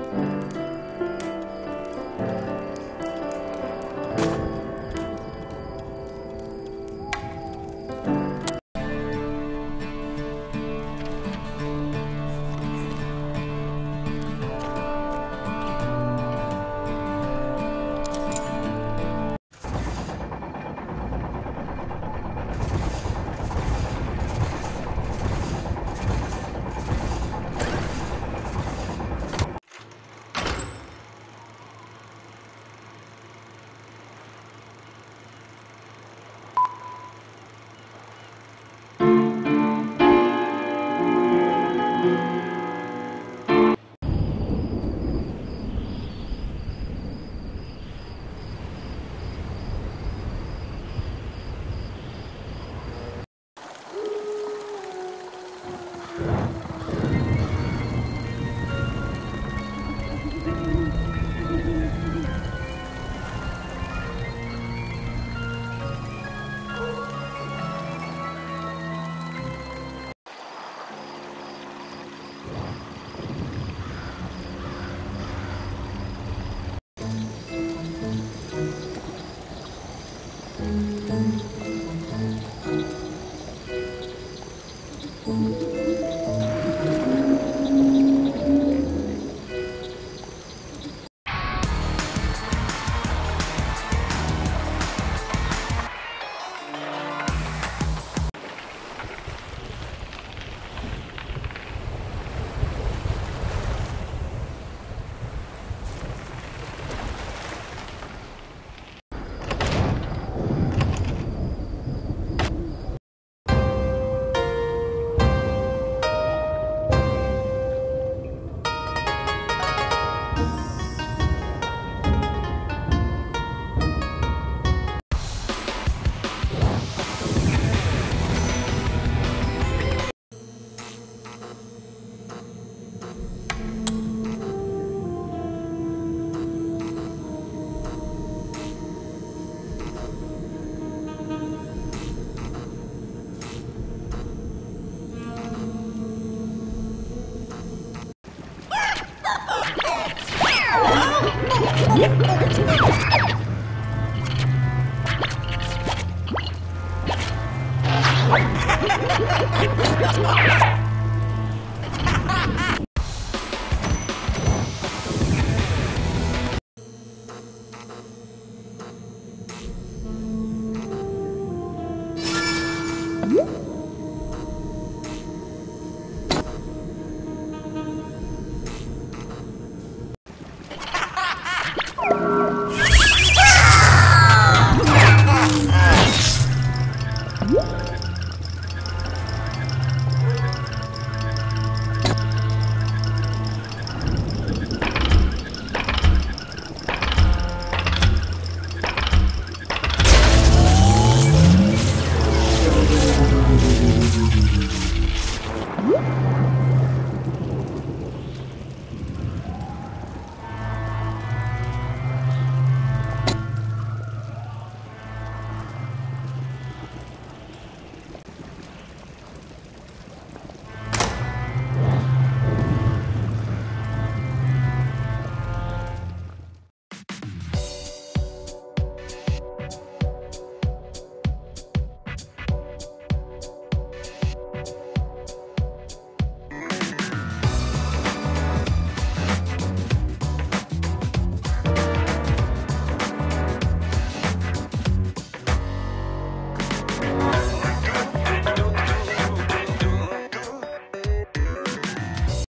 Amen.